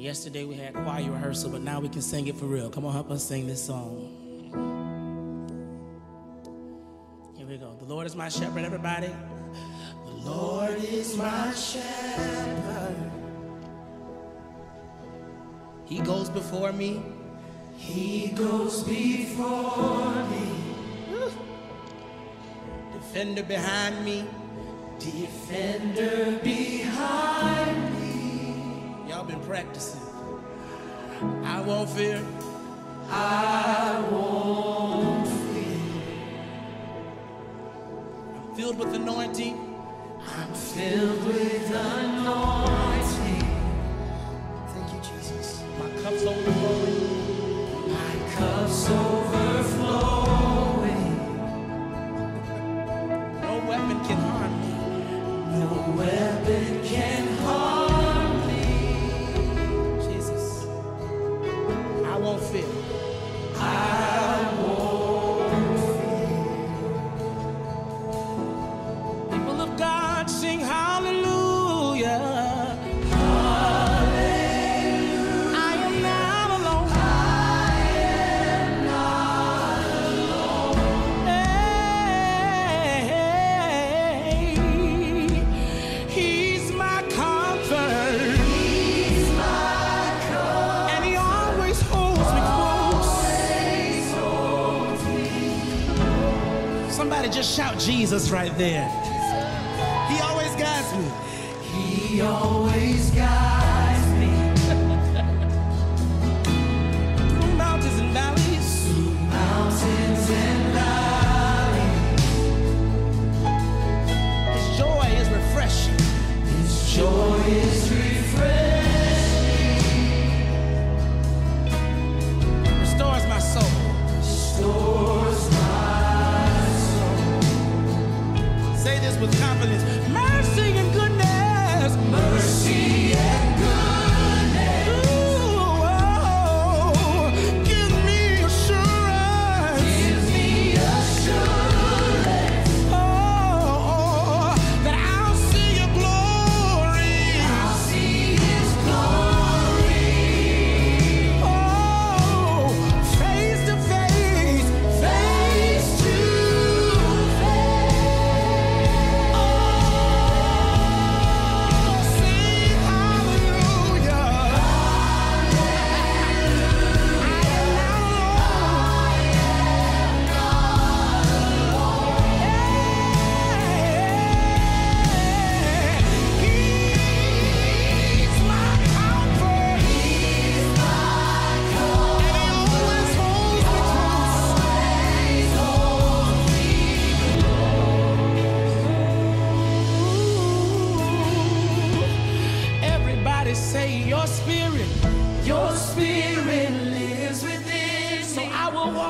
yesterday we had choir rehearsal, but now we can sing it for real. Come on, help us sing this song. Here we go. The Lord is my shepherd, everybody. The Lord is my shepherd. He goes before me. He goes before me, Defender behind me. defender behind me. Been practicing. I won't fear. I won't fear. I'm filled with anointing. I'm filled with anointing. I Somebody just shout Jesus right there. He always guides me. He always guides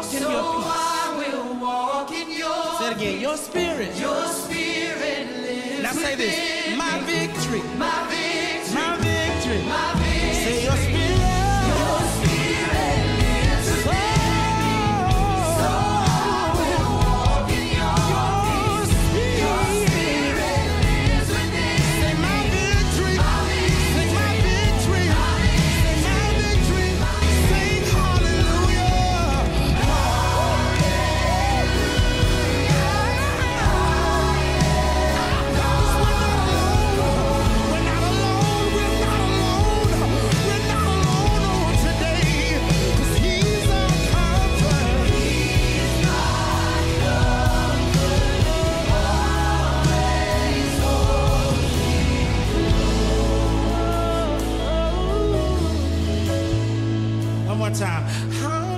me. I will walk in your peace. I will walk in your Say it again, your spirit. Your spirit lives Now say this, my victory, My victory. one time. How